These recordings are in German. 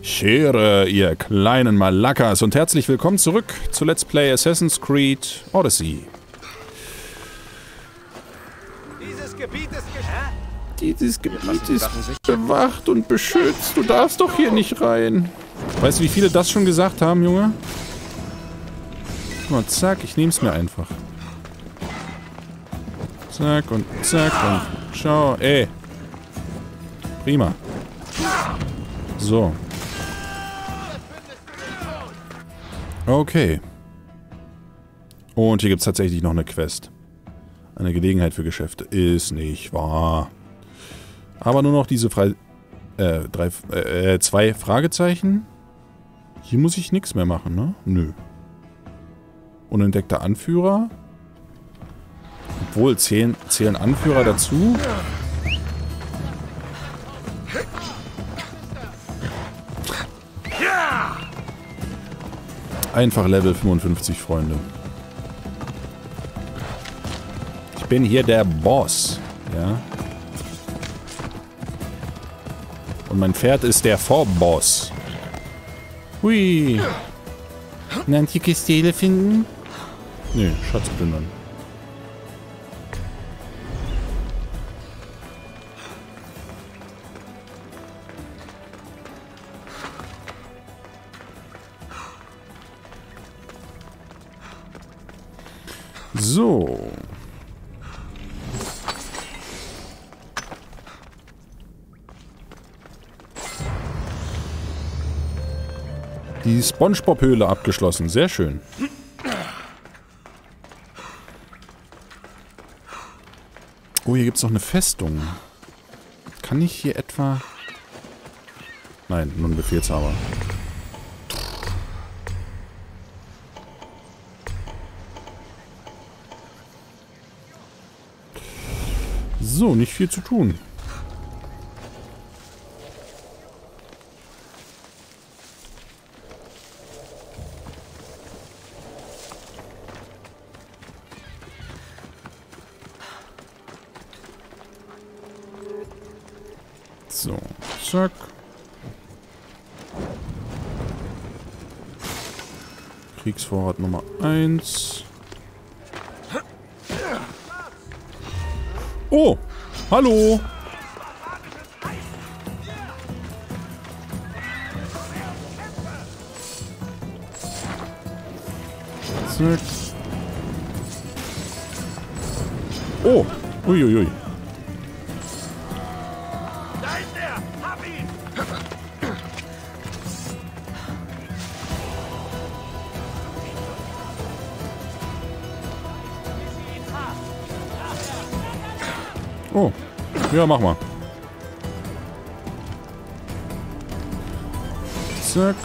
Schere, ihr kleinen Malakas und herzlich willkommen zurück zu Let's Play Assassin's Creed Odyssey. Dieses Gebiet ist Dieses Gebiet ist bewacht und beschützt. Du darfst doch hier nicht rein. Weißt du, wie viele das schon gesagt haben, Junge? Guck mal, zack, ich nehm's mir einfach. Zack und zack und schau, ey. Prima. So. Okay. Und hier gibt es tatsächlich noch eine Quest. Eine Gelegenheit für Geschäfte. Ist nicht wahr. Aber nur noch diese frei... Äh, drei... Äh, zwei Fragezeichen. Hier muss ich nichts mehr machen, ne? Nö. Unentdeckter Anführer. Obwohl, zählen, zählen Anführer dazu? Einfach Level 55, Freunde. Ich bin hier der Boss. Ja. Und mein Pferd ist der Vorboss. Hui. Eine antike Stele finden? Nee, Schatz plündern. So. Die Spongebob-Höhle abgeschlossen. Sehr schön. Oh, hier gibt es noch eine Festung. Kann ich hier etwa... Nein, nur ein Befehlshaber. So, nicht viel zu tun. So, zack. Kriegsvorrat Nummer 1. Oh, hallo. Zack. Oh, uiuiui. Ui. Oh. Ja, mach mal. Zack.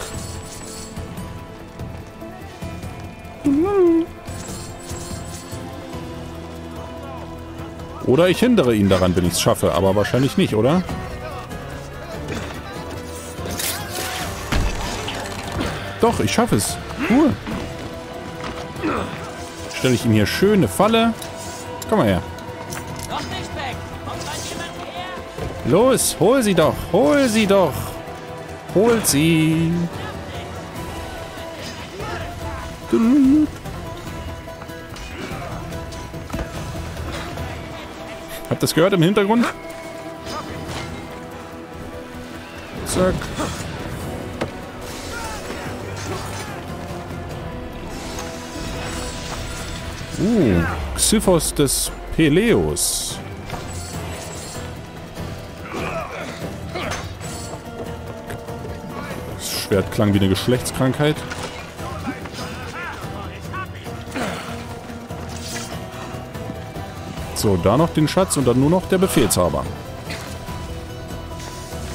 Oder ich hindere ihn daran, wenn ich es schaffe. Aber wahrscheinlich nicht, oder? Doch, ich schaffe es. Cool. Stelle ich ihm hier schöne Falle. Komm mal her. Los, hol sie doch, hol sie doch. Hol sie. Habt ihr das gehört im Hintergrund? Zack. Uh, Xyphos des Peleus. Schwert klang wie eine Geschlechtskrankheit. So, da noch den Schatz und dann nur noch der Befehlshaber.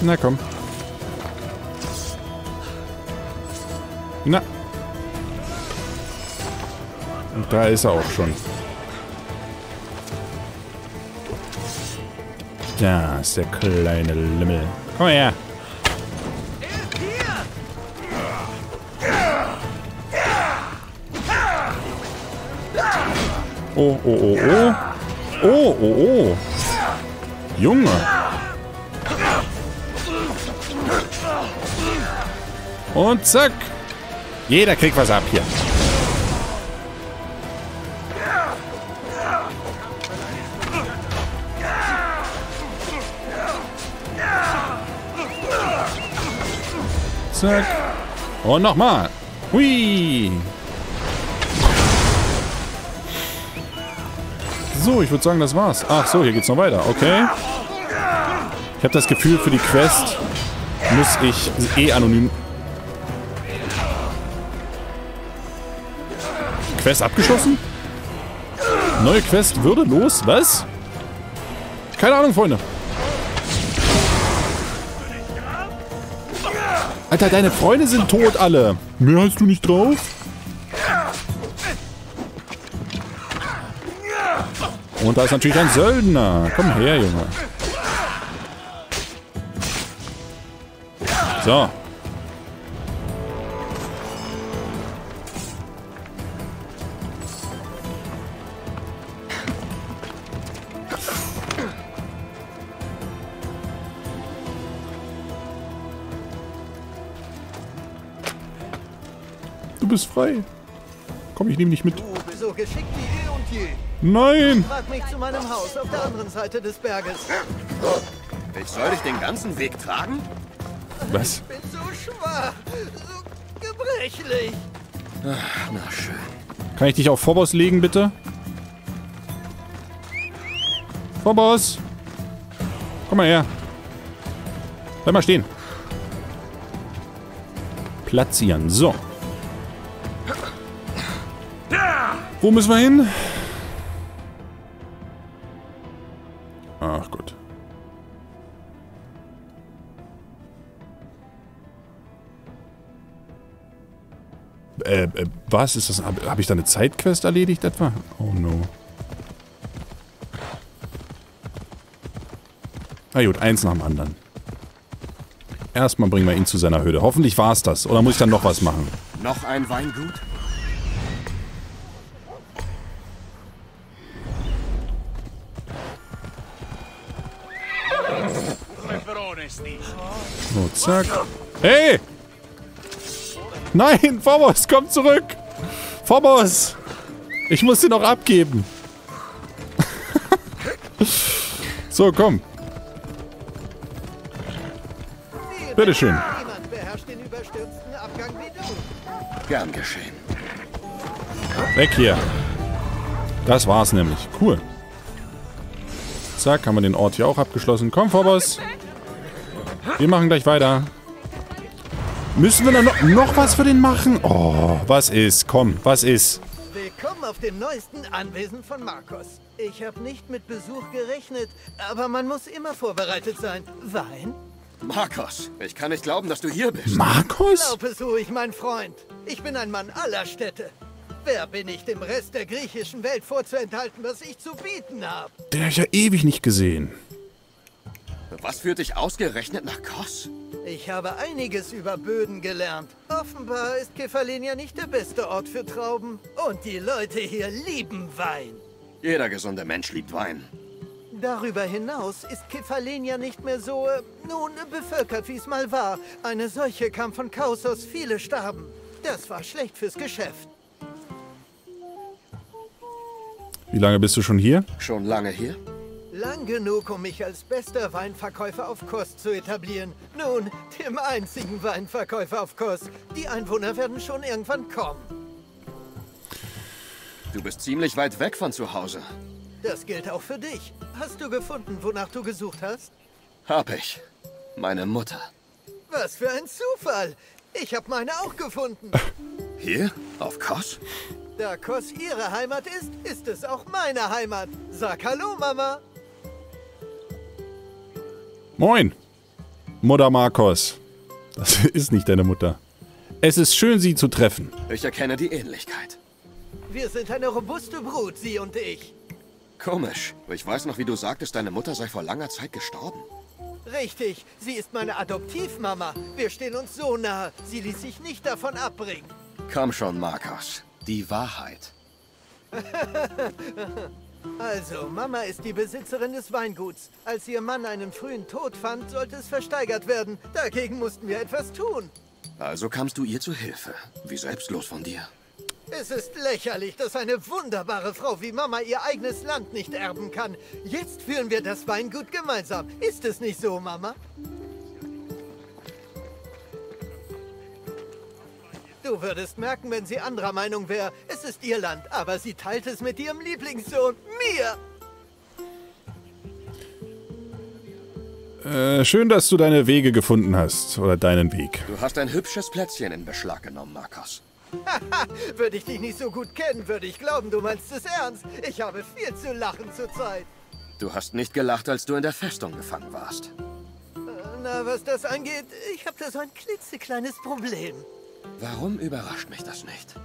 Na komm. Na. Und da ist er auch schon. Da ist der kleine Limmel. Komm her. Oh, oh, oh, oh. Oh, oh, oh. Junge. Und zack. Jeder kriegt was ab hier. Zack. Und nochmal. Hui. So, ich würde sagen, das war's. Ach so, hier geht's noch weiter. Okay. Ich habe das Gefühl, für die Quest muss ich eh anonym... Quest abgeschlossen? Neue Quest, würdelos? Was? Keine Ahnung, Freunde. Alter, deine Freunde sind tot alle. Mehr hast du nicht drauf? Und da ist natürlich ein Söldner. Komm her, Junge. So. Du bist frei. Komm, ich nehme dich mit. Du bist so geschickt wie eh und je. Nein! Frag mich zu meinem Haus auf der anderen Seite des Berges. Ich soll dich den ganzen Weg tragen? Was? Ich bin so schwach, so gebrechlich. Na schön. Kann ich dich auf Phobos legen, bitte? Phobos! Komm mal her. Bleib mal stehen. Platzieren. So. Wo müssen wir hin? Äh, äh, was ist das? Habe hab ich da eine Zeitquest erledigt etwa? Oh no. Na gut, eins nach dem anderen. Erstmal bringen wir ihn zu seiner Höhle. Hoffentlich war es das. Oder muss ich dann noch was machen? Noch ein Weingut? So, zack. Hey! Nein, Phobos, komm zurück! Phobos! Ich muss sie noch abgeben. so, komm. Bitteschön. Den. Gern geschehen. Weg hier. Das war's nämlich. Cool. Zack, haben wir den Ort hier auch abgeschlossen. Komm, Phobos. Wir machen gleich weiter. Müssen wir dann noch, noch was für den machen? Oh, was ist? Komm, was ist? Willkommen auf dem neuesten Anwesen von Marcos. Ich habe nicht mit Besuch gerechnet, aber man muss immer vorbereitet sein. Wein? Marcos, ich kann nicht glauben, dass du hier bist. Markus? Glaub es ruhig, mein Freund. Ich bin ein Mann aller Städte. Wer bin ich, dem Rest der griechischen Welt vorzuenthalten, was ich zu bieten habe? Den habe ich ja ewig nicht gesehen. Was führt dich ausgerechnet nach Kos? Ich habe einiges über Böden gelernt. Offenbar ist Kefalenia nicht der beste Ort für Trauben. Und die Leute hier lieben Wein. Jeder gesunde Mensch liebt Wein. Darüber hinaus ist Kefalenia nicht mehr so, äh, nun, bevölkert, wie es mal war. Eine Seuche kam von Chaos aus, viele starben. Das war schlecht fürs Geschäft. Wie lange bist du schon hier? Schon lange hier? Lang genug, um mich als bester Weinverkäufer auf Kost zu etablieren. Nun, dem einzigen Weinverkäufer auf Kost. Die Einwohner werden schon irgendwann kommen. Du bist ziemlich weit weg von zu Hause. Das gilt auch für dich. Hast du gefunden, wonach du gesucht hast? Hab ich. Meine Mutter. Was für ein Zufall. Ich habe meine auch gefunden. Hier? Auf Kos? Da Kos ihre Heimat ist, ist es auch meine Heimat. Sag Hallo, Mama. Moin. Mutter Marcos. Das ist nicht deine Mutter. Es ist schön, sie zu treffen. Ich erkenne die Ähnlichkeit. Wir sind eine robuste Brut, sie und ich. Komisch. Ich weiß noch, wie du sagtest, deine Mutter sei vor langer Zeit gestorben. Richtig, sie ist meine Adoptivmama. Wir stehen uns so nahe. Sie ließ sich nicht davon abbringen. Komm schon, Marcos. Die Wahrheit. Also, Mama ist die Besitzerin des Weinguts. Als ihr Mann einen frühen Tod fand, sollte es versteigert werden. Dagegen mussten wir etwas tun. Also kamst du ihr zu Hilfe. Wie selbstlos von dir. Es ist lächerlich, dass eine wunderbare Frau wie Mama ihr eigenes Land nicht erben kann. Jetzt führen wir das Weingut gemeinsam. Ist es nicht so, Mama? Du würdest merken, wenn sie anderer Meinung wäre. Es ist ihr Land, aber sie teilt es mit ihrem Lieblingssohn, mir. Äh, schön, dass du deine Wege gefunden hast. Oder deinen Weg. Du hast ein hübsches Plätzchen in Beschlag genommen, Marcos. Haha, würde ich dich nicht so gut kennen, würde ich glauben, du meinst es ernst. Ich habe viel zu lachen zurzeit. Du hast nicht gelacht, als du in der Festung gefangen warst. Äh, Na, was das angeht, ich habe da so ein klitzekleines Problem. Warum überrascht mich das nicht?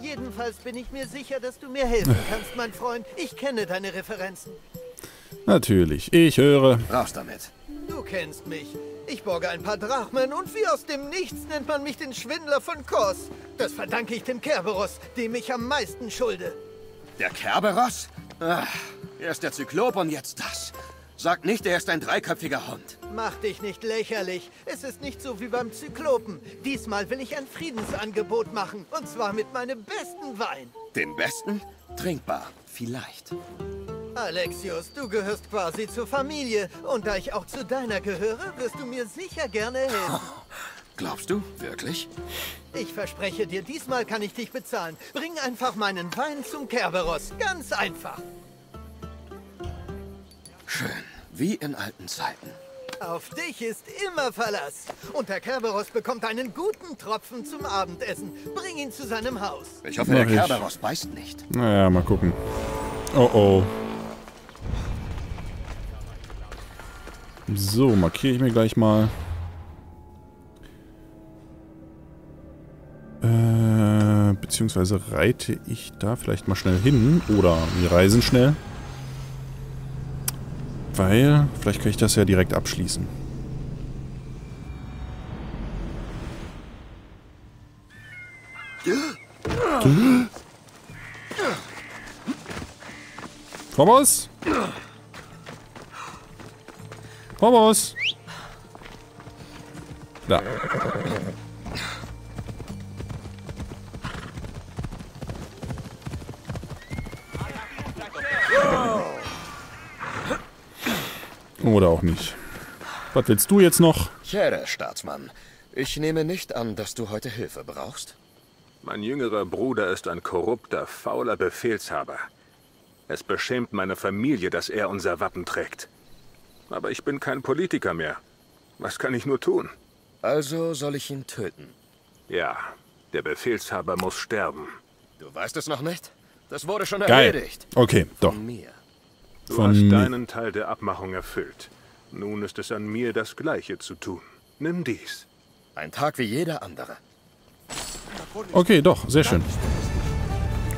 Jedenfalls bin ich mir sicher, dass du mir helfen kannst, mein Freund. Ich kenne deine Referenzen. Natürlich. Ich höre. Raus damit. Du kennst mich. Ich borge ein paar Drachmen und wie aus dem Nichts nennt man mich den Schwindler von Kos. Das verdanke ich dem Kerberos, dem ich am meisten schulde. Der Kerberos? Ach, erst der Zyklop und jetzt das. Sag nicht, er ist ein dreiköpfiger Hund. Mach dich nicht lächerlich. Es ist nicht so wie beim Zyklopen. Diesmal will ich ein Friedensangebot machen. Und zwar mit meinem besten Wein. Den besten? Trinkbar. Vielleicht. Alexios, du gehörst quasi zur Familie. Und da ich auch zu deiner gehöre, wirst du mir sicher gerne helfen. Glaubst du? Wirklich? Ich verspreche dir, diesmal kann ich dich bezahlen. Bring einfach meinen Wein zum Kerberos. Ganz einfach. Schön. Wie in alten Zeiten. Auf dich ist immer Verlass. Und der Kerberos bekommt einen guten Tropfen zum Abendessen. Bring ihn zu seinem Haus. Ich hoffe, Mach der ich. Kerberos beißt nicht. Naja, mal gucken. Oh oh. So, markiere ich mir gleich mal. Äh, beziehungsweise reite ich da vielleicht mal schnell hin. Oder wir reisen schnell. Weil, vielleicht kann ich das ja direkt abschließen. Phobos? Phobos? Da. Oder auch nicht. Was willst du jetzt noch? Chere, Staatsmann. Ich nehme nicht an, dass du heute Hilfe brauchst. Mein jüngerer Bruder ist ein korrupter, fauler Befehlshaber. Es beschämt meine Familie, dass er unser Wappen trägt. Aber ich bin kein Politiker mehr. Was kann ich nur tun? Also soll ich ihn töten. Ja, der Befehlshaber muss sterben. Du weißt es noch nicht? Das wurde schon Geil. erledigt. Okay, doch. Von mir. Du Von hast deinen Teil der Abmachung erfüllt. Nun ist es an mir, das Gleiche zu tun. Nimm dies. Ein Tag wie jeder andere. Okay, doch, sehr schön.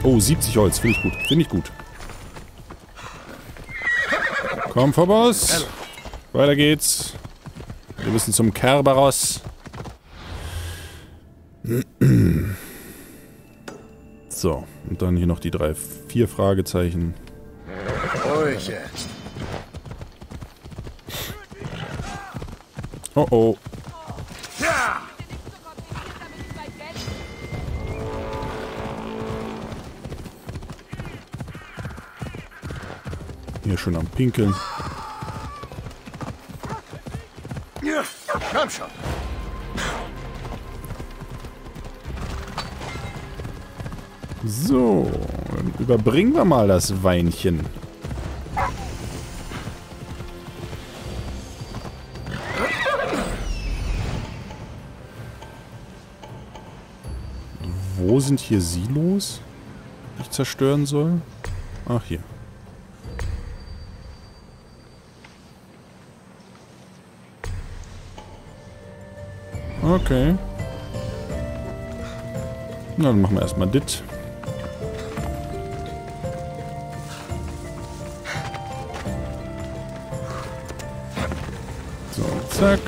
Oh, 70 Holz, finde ich gut. Finde ich gut. Komm, Phobos. Weiter geht's. Wir müssen zum Kerberos. So, und dann hier noch die drei, vier Fragezeichen. Ruhig jetzt. Oh oh. Hier schon am Pinkeln. Komm schon. So, dann überbringen wir mal das Weinchen. Wo sind hier Silos, die ich zerstören soll? Ach, hier. Okay. Na, dann machen wir erstmal dit. So, zack.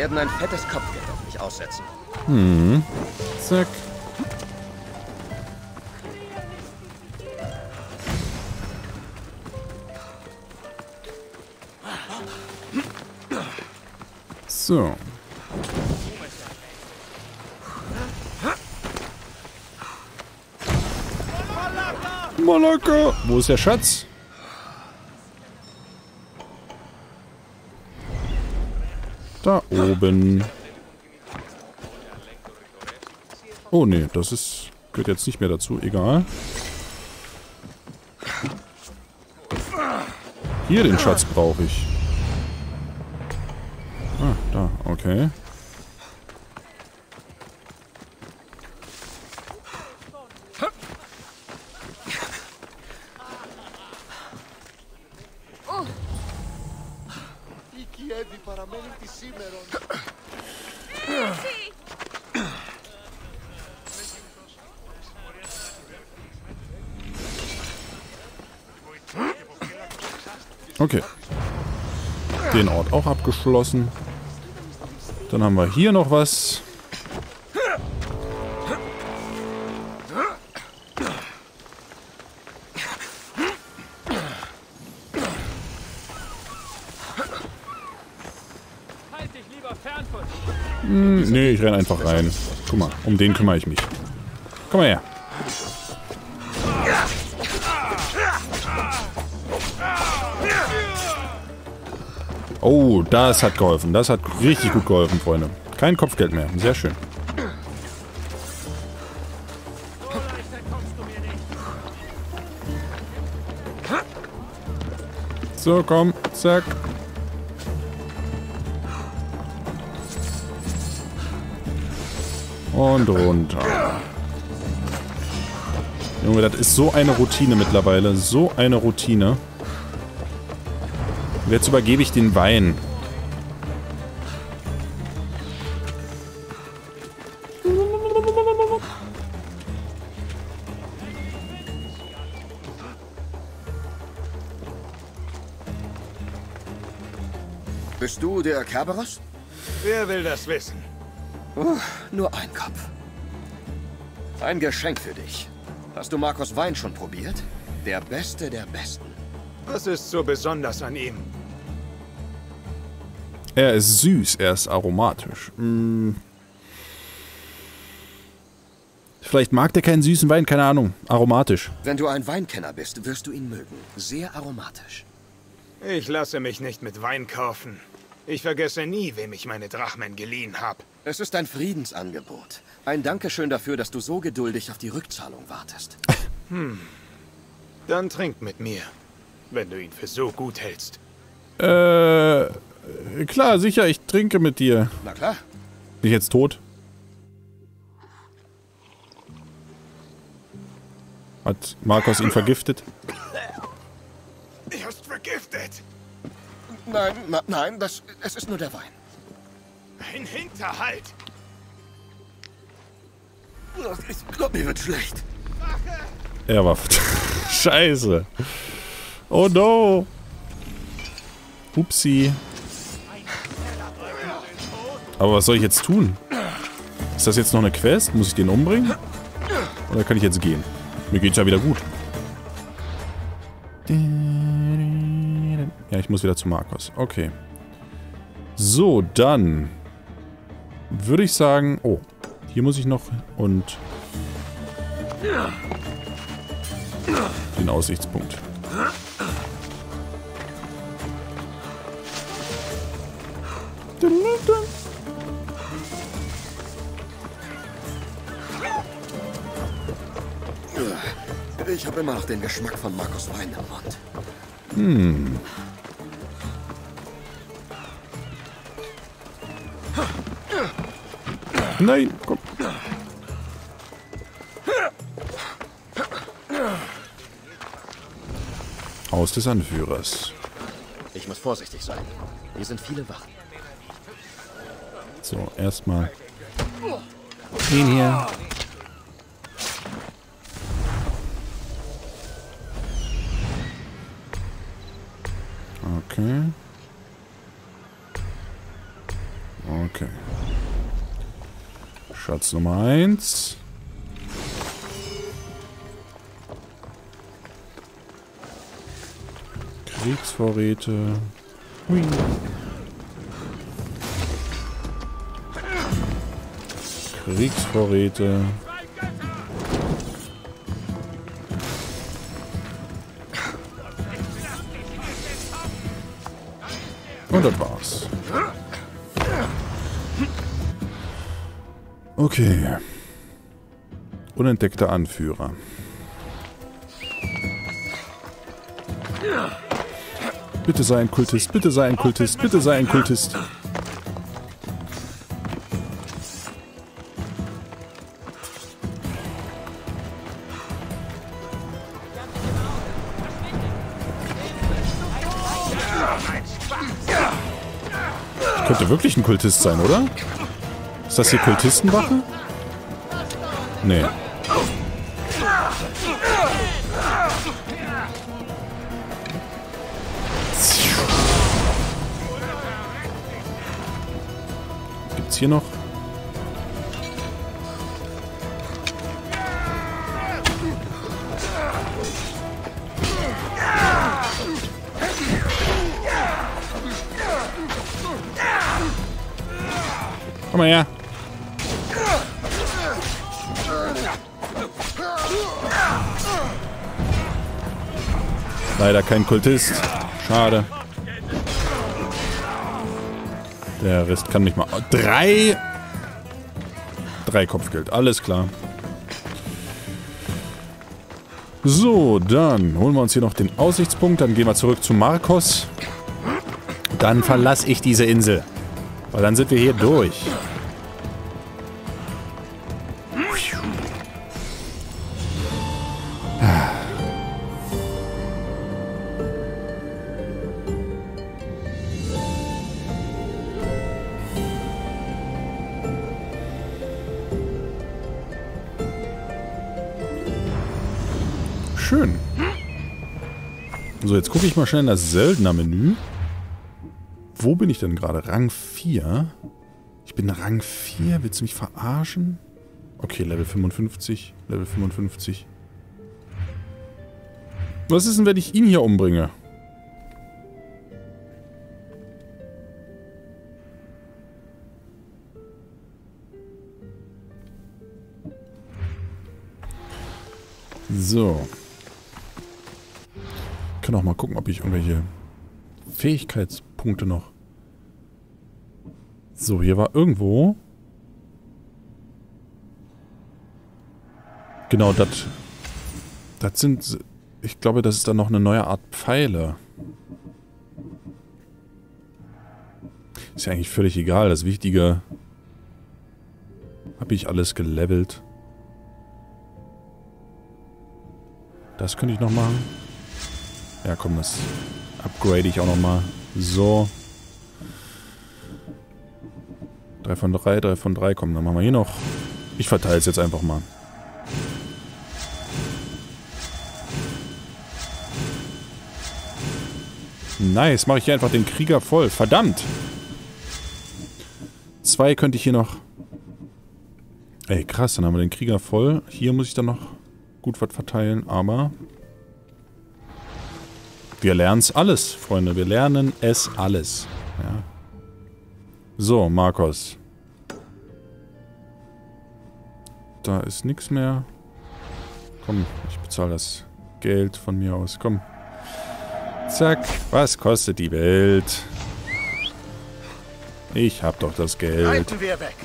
Werden ein fettes Kopfgeld auf mich aussetzen. Zack. So. Malaka! Wo ist der Schatz? Da oben. Oh nee, das ist gehört jetzt nicht mehr dazu. Egal. Hier den Schatz brauche ich. Ah, da, okay. Auch abgeschlossen. Dann haben wir hier noch was. Hm, nee, ich renn einfach rein. Guck mal, um den kümmere ich mich. Komm mal her. Oh, das hat geholfen. Das hat richtig gut geholfen, Freunde. Kein Kopfgeld mehr. Sehr schön. So, komm. Zack. Und runter. Junge, das ist so eine Routine mittlerweile. So eine Routine. Und jetzt übergebe ich den Wein. Bist du der Kerberos? Wer will das wissen? Nur ein Kopf. Ein Geschenk für dich. Hast du Markus Wein schon probiert? Der Beste der Besten. Was ist so besonders an ihm? Er ist süß, er ist aromatisch. Hm. Vielleicht mag der keinen süßen Wein, keine Ahnung. Aromatisch. Wenn du ein Weinkenner bist, wirst du ihn mögen. Sehr aromatisch. Ich lasse mich nicht mit Wein kaufen. Ich vergesse nie, wem ich meine Drachmen geliehen habe. Es ist ein Friedensangebot. Ein Dankeschön dafür, dass du so geduldig auf die Rückzahlung wartest. Dann trink mit mir, wenn du ihn für so gut hältst. Äh, klar, sicher, ich trinke mit dir. Na klar. Bin ich jetzt tot? Hat Markus ihn vergiftet? Er ist vergiftet! Nein, na, nein, das, es ist nur der Wein. Ein Hinterhalt! Ich glaube, mir wird schlecht. Er war... Scheiße. Oh no. Upsi. Aber was soll ich jetzt tun? Ist das jetzt noch eine Quest? Muss ich den umbringen? Oder kann ich jetzt gehen? Mir geht's ja wieder gut. Ja, ich muss wieder zu Markus. Okay. So, dann würde ich sagen... Oh, hier muss ich noch und den Aussichtspunkt. Immer noch den Geschmack von Markus Wein im Mund. Nein, komm. Haus des Anführers. Ich muss vorsichtig sein. Hier sind viele Wachen. So, erstmal den hier. Schatz Nummer 1. Kriegsvorräte. Hui. Kriegsvorräte. Okay. Unentdeckter Anführer. Bitte sei ein Kultist, bitte sei ein Kultist, bitte sei ein Kultist. Könnte wirklich ein Kultist sein, oder? Das hier Kultistenwache? Nee. Gibt's hier noch? Komm mal her. Leider kein Kultist. Schade. Der Rest kann nicht mal... Drei... Drei Kopfgeld. Alles klar. So, dann holen wir uns hier noch den Aussichtspunkt. Dann gehen wir zurück zu Marcos. Dann verlasse ich diese Insel. Weil dann sind wir hier durch. Schön. So, jetzt gucke ich mal schnell in das Söldner-Menü. Wo bin ich denn gerade? Rang 4? Ich bin Rang 4? Willst du mich verarschen? Okay, Level 55. Level 55. Was ist denn, wenn ich ihn hier umbringe? So. Kann auch mal gucken, ob ich irgendwelche Fähigkeitspunkte noch. So, hier war irgendwo. Genau, das. Das sind. Ich glaube, das ist dann noch eine neue Art Pfeile. Ist ja eigentlich völlig egal. Das Wichtige. Habe ich alles gelevelt. Das könnte ich noch machen. Ja, komm, das upgrade ich auch nochmal. So. 3 von 3, 3 von 3. Komm, dann machen wir hier noch. Ich verteile es jetzt einfach mal. Nice, mache ich hier einfach den Krieger voll. Verdammt! Zwei könnte ich hier noch... Ey, krass, dann haben wir den Krieger voll. Hier muss ich dann noch gut was verteilen, aber... Wir lernen es alles, Freunde. Wir lernen es alles. Ja. So, Markus. Da ist nichts mehr. Komm, ich bezahle das Geld von mir aus. Komm. Zack. Was kostet die Welt? Ich hab doch das Geld. Reiten wir weg.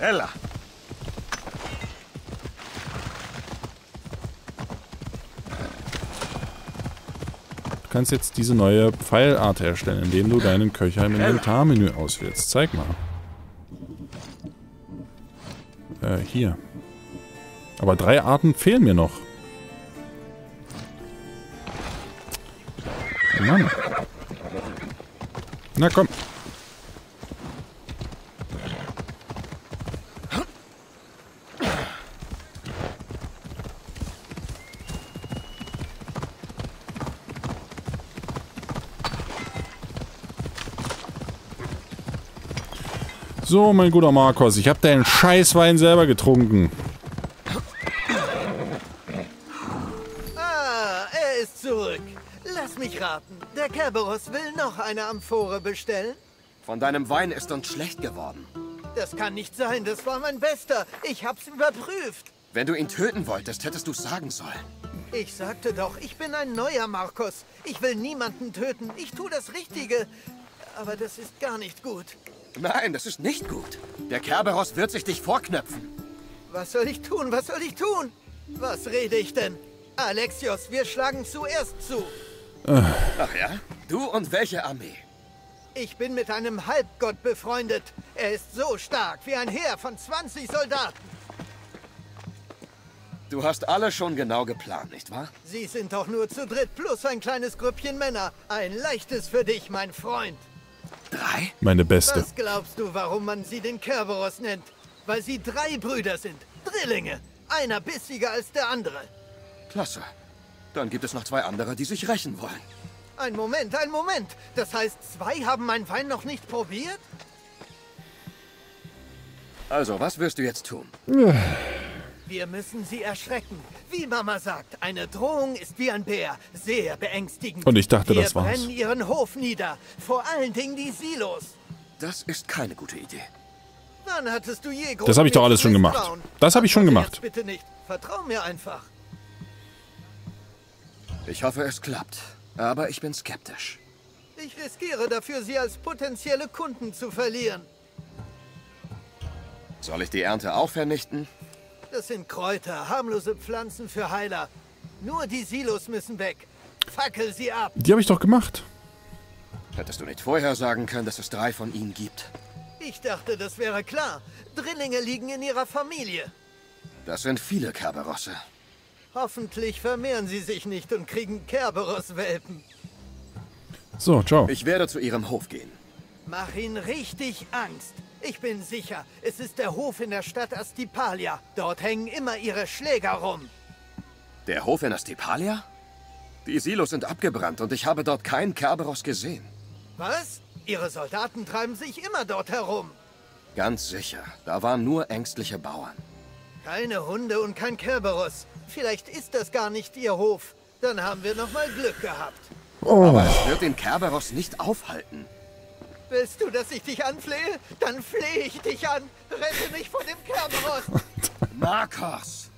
Ella, kannst jetzt diese neue Pfeilart herstellen, indem du deinen Köcher im Inventarmenü auswählst. Zeig mal. Äh, hier. Aber drei Arten fehlen mir noch. Mann. Na komm. So, mein guter Markus, ich habe deinen Scheißwein selber getrunken. Ah, er ist zurück. Lass mich raten. Der Kerberos will noch eine Amphore bestellen? Von deinem Wein ist uns schlecht geworden. Das kann nicht sein, das war mein Bester. Ich hab's überprüft. Wenn du ihn töten wolltest, hättest du's sagen sollen. Ich sagte doch, ich bin ein neuer Markus. Ich will niemanden töten. Ich tue das Richtige. Aber das ist gar nicht gut. Nein, das ist nicht gut. Der Kerberos wird sich dich vorknöpfen. Was soll ich tun? Was soll ich tun? Was rede ich denn? Alexios, wir schlagen zuerst zu. Ach ja? Du und welche Armee? Ich bin mit einem Halbgott befreundet. Er ist so stark wie ein Heer von 20 Soldaten. Du hast alle schon genau geplant, nicht wahr? Sie sind doch nur zu dritt plus ein kleines Grüppchen Männer. Ein leichtes für dich, mein Freund. Drei? Meine Beste. Was glaubst du, warum man sie den Kerberos nennt? Weil sie drei Brüder sind. Drillinge. Einer bissiger als der andere. Klasse. Dann gibt es noch zwei andere, die sich rächen wollen. Ein Moment, ein Moment. Das heißt, zwei haben meinen Wein noch nicht probiert? Also, was wirst du jetzt tun? Wir müssen sie erschrecken. Wie Mama sagt, eine Drohung ist wie ein Bär. Sehr beängstigend. Und ich dachte, Wir das war's. brennen ihren Hof nieder. Vor allen Dingen die Silos. Das ist keine gute Idee. Wann hattest du je Das hab ich doch alles schon gemacht. Das hab ich schon gemacht. bitte nicht. Vertrau mir einfach. Ich hoffe, es klappt. Aber ich bin skeptisch. Ich riskiere dafür, sie als potenzielle Kunden zu verlieren. Soll ich die Ernte auch vernichten? Das sind Kräuter, harmlose Pflanzen für Heiler. Nur die Silos müssen weg. Fackel sie ab. Die habe ich doch gemacht. Hättest du nicht vorher sagen können, dass es drei von ihnen gibt? Ich dachte, das wäre klar. Drillinge liegen in ihrer Familie. Das sind viele Kerberosse. Hoffentlich vermehren sie sich nicht und kriegen Kerberos-Welpen. So, ciao. Ich werde zu ihrem Hof gehen. Mach ihnen richtig Angst. Ich bin sicher, es ist der Hof in der Stadt Astipalia. Dort hängen immer ihre Schläger rum. Der Hof in Astipalia? Die Silos sind abgebrannt und ich habe dort keinen Kerberos gesehen. Was? Ihre Soldaten treiben sich immer dort herum. Ganz sicher. Da waren nur ängstliche Bauern. Keine Hunde und kein Kerberos. Vielleicht ist das gar nicht ihr Hof. Dann haben wir noch mal Glück gehabt. Aber es wird den Kerberos nicht aufhalten. Willst du, dass ich dich anflehe? Dann flehe ich dich an. Rette mich vor dem Kerberos. Marcos!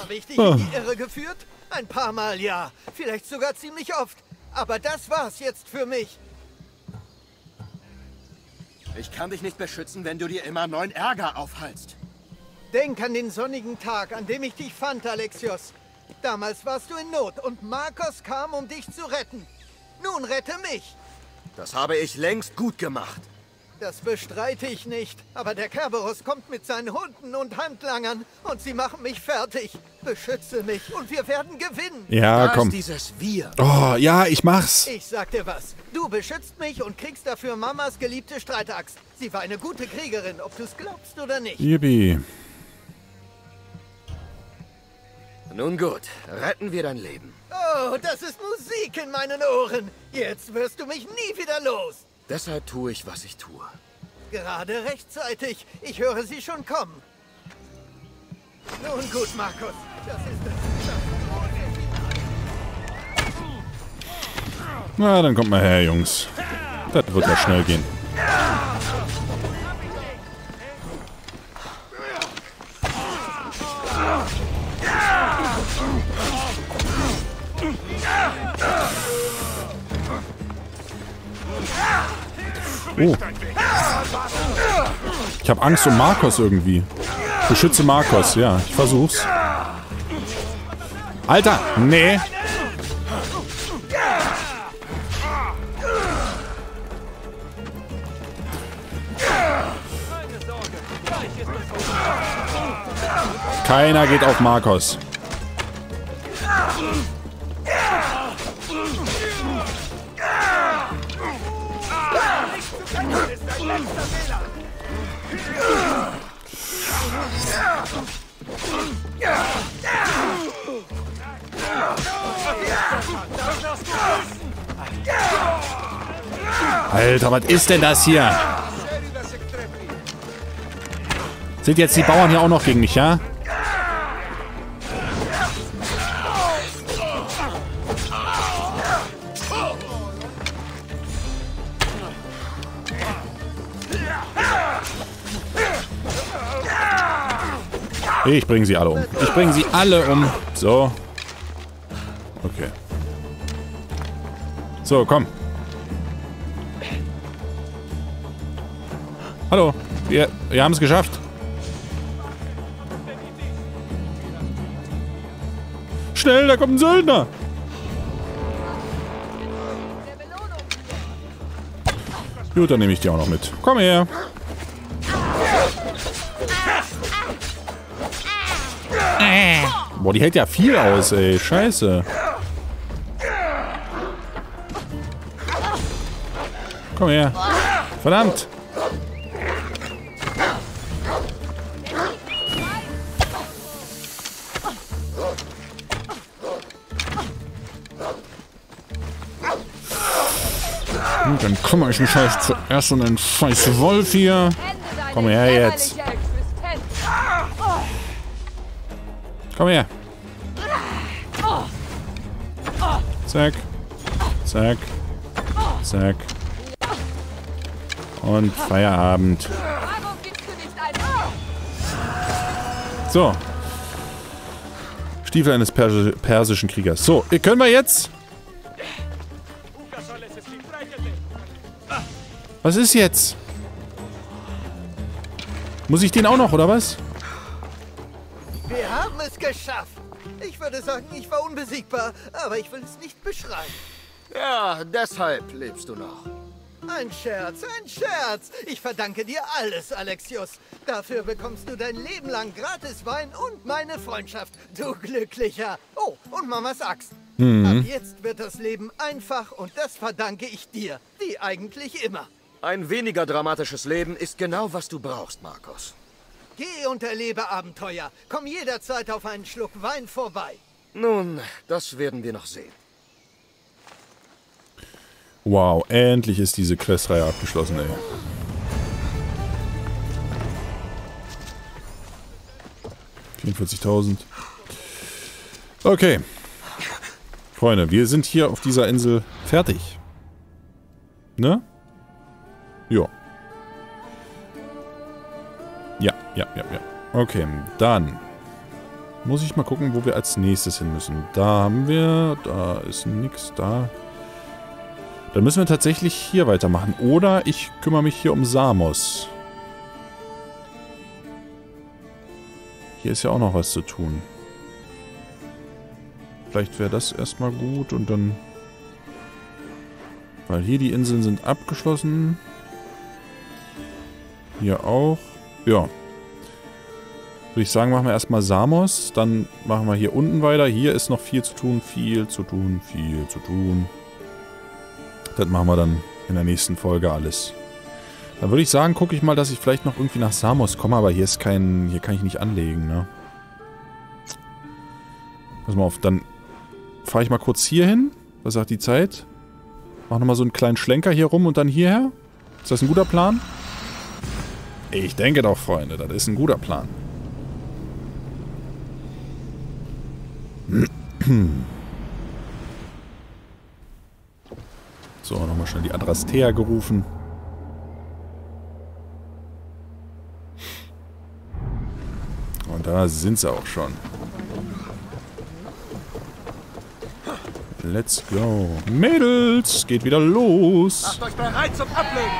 Habe ich dich in die Irre geführt? Ein paar Mal ja. Vielleicht sogar ziemlich oft. Aber das war's jetzt für mich. Ich kann dich nicht beschützen, wenn du dir immer neuen Ärger aufhalst. Denk an den sonnigen Tag, an dem ich dich fand, Alexios. Damals warst du in Not und Marcos kam, um dich zu retten. Nun rette mich. Das habe ich längst gut gemacht. Das bestreite ich nicht. Aber der Kerberos kommt mit seinen Hunden und Handlangern und sie machen mich fertig. Beschütze mich und wir werden gewinnen. Ja, da komm. ist dieses Wir. Oh, ja, ich mach's. Ich sag dir was. Du beschützt mich und kriegst dafür Mamas geliebte Streitaxt. Sie war eine gute Kriegerin, ob du's glaubst oder nicht. Yippie. Nun gut, retten wir dein Leben. Oh, das ist Musik in meinen Ohren. Jetzt wirst du mich nie wieder los. Deshalb tue ich, was ich tue. Gerade rechtzeitig. Ich höre sie schon kommen. Nun gut, Markus. Das ist es. Na, dann kommt mal her, Jungs. Das wird ja schnell gehen. Oh. Ich habe Angst um Marcos irgendwie. Beschütze Marcos, ja. Ich versuch's. Alter! Nee! Keiner geht auf Marcos. Alter, was ist denn das hier? Sind jetzt die Bauern hier auch noch gegen mich, ja? Ich bringe sie alle um. Ich bringe sie alle um. So, So, komm. Hallo. Wir, wir haben es geschafft. Schnell, da kommt ein Söldner. Gut, dann nehme ich die auch noch mit. Komm her. Boah, die hält ja viel aus, ey. Scheiße. Komm her. Verdammt. Gut, dann kümmere ich mich halt zuerst um den scheiß Wolf hier. Komm her jetzt. Komm her. Zack. Zack. Zack. Und Feierabend. So. Stiefel eines Persi persischen Kriegers. So, können wir jetzt? Was ist jetzt? Muss ich den auch noch, oder was? Wir haben es geschafft. Ich würde sagen, ich war unbesiegbar, aber ich will es nicht beschreiben. Ja, deshalb lebst du noch. Ein Scherz, ein Scherz. Ich verdanke dir alles, Alexius. Dafür bekommst du dein Leben lang gratis Wein und meine Freundschaft. Du Glücklicher. Oh, und Mamas Axt. Ab jetzt wird das Leben einfach und das verdanke ich dir. Wie eigentlich immer. Ein weniger dramatisches Leben ist genau, was du brauchst, Markus. Geh und erlebe Abenteuer. Komm jederzeit auf einen Schluck Wein vorbei. Nun, das werden wir noch sehen. Wow, endlich ist diese Questreihe abgeschlossen, ey. ...44.000. Okay. Freunde, wir sind hier auf dieser Insel fertig. Ne? Ja. Ja, ja, ja, ja. Okay, dann muss ich mal gucken, wo wir als nächstes hin müssen. Da haben wir, da ist nichts da. Dann müssen wir tatsächlich hier weitermachen. Oder ich kümmere mich hier um Samos. Hier ist ja auch noch was zu tun. Vielleicht wäre das erstmal gut und dann... Weil hier die Inseln sind abgeschlossen. Hier auch. Ja. Würde ich sagen, machen wir erstmal Samos. Dann machen wir hier unten weiter. Hier ist noch viel zu tun, viel zu tun, viel zu tun. Das machen wir dann in der nächsten Folge alles. Dann würde ich sagen, gucke ich mal, dass ich vielleicht noch irgendwie nach Samos komme, aber hier ist kein... Hier kann ich nicht anlegen, ne? Pass mal auf, dann fahre ich mal kurz hier hin. Was sagt die Zeit? Mach nochmal so einen kleinen Schlenker hier rum und dann hierher. Ist das ein guter Plan? Ich denke doch, Freunde, das ist ein guter Plan. So, nochmal schnell die Adrastea gerufen. Und da sind sie auch schon. Let's go. Mädels, geht wieder los. Macht euch bereit zum Ablegen!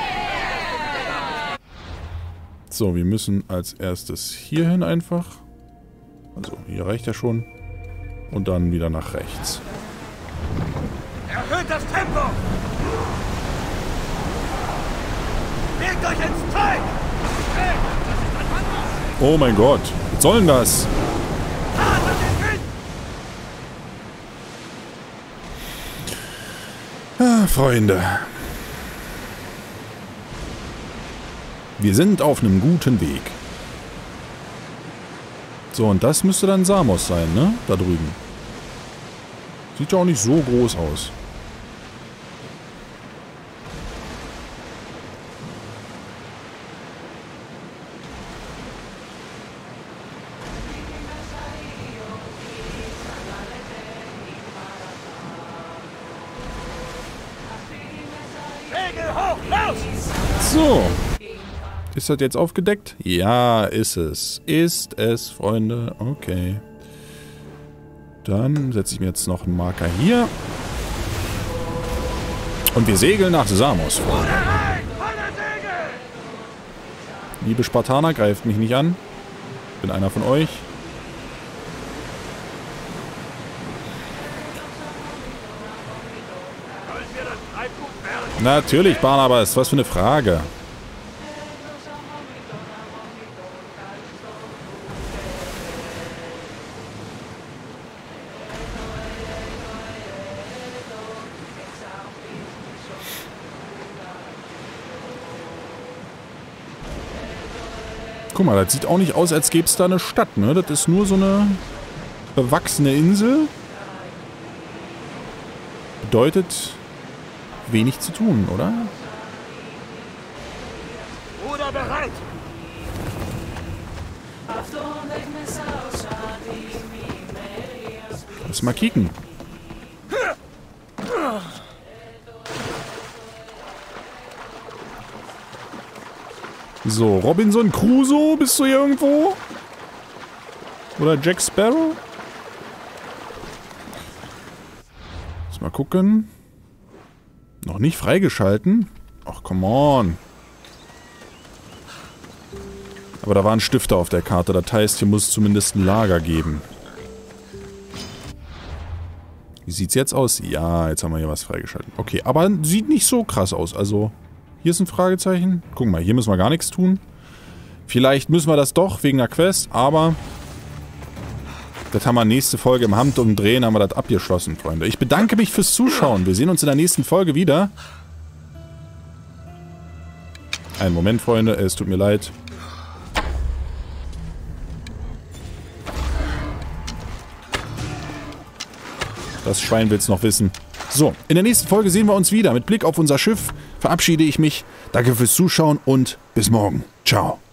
So, wir müssen als erstes hierhin einfach. Also, hier reicht ja schon. Und dann wieder nach rechts. Euch ins Zeug! Oh mein Gott, was soll denn das? Ah, Freunde. Wir sind auf einem guten Weg. So, und das müsste dann Samos sein, ne? Da drüben. Sieht ja auch nicht so groß aus. Segel hoch, los! So. Ist das jetzt aufgedeckt? Ja, ist es. Ist es, Freunde. Okay. Dann setze ich mir jetzt noch einen Marker hier. Und wir segeln nach Samos, Freunde. Liebe Spartaner, greift mich nicht an. Bin einer von euch. Natürlich, Barnabas. Was für eine Frage. Guck mal, das sieht auch nicht aus, als gäbe es da eine Stadt, ne? Das ist nur so eine bewachsene Insel. Bedeutet wenig zu tun, oder? Bruder bereit! Lass mal kicken. So, Robinson Crusoe, bist du hier irgendwo? Oder Jack Sparrow? Lass mal gucken. Noch nicht freigeschalten? Ach, come on. Aber da waren Stifter auf der Karte. Das heißt, hier muss es zumindest ein Lager geben. Wie sieht's jetzt aus? Ja, jetzt haben wir hier was freigeschaltet. Okay, aber sieht nicht so krass aus. Also, hier ist ein Fragezeichen. Guck mal, hier müssen wir gar nichts tun. Vielleicht müssen wir das doch wegen der Quest, aber... Das haben wir nächste Folge im Handumdrehen, haben wir das abgeschlossen, Freunde. Ich bedanke mich fürs Zuschauen. Wir sehen uns in der nächsten Folge wieder. Einen Moment, Freunde. Es tut mir leid. Das Schwein will es noch wissen. So, in der nächsten Folge sehen wir uns wieder. Mit Blick auf unser Schiff verabschiede ich mich. Danke fürs Zuschauen und bis morgen. Ciao.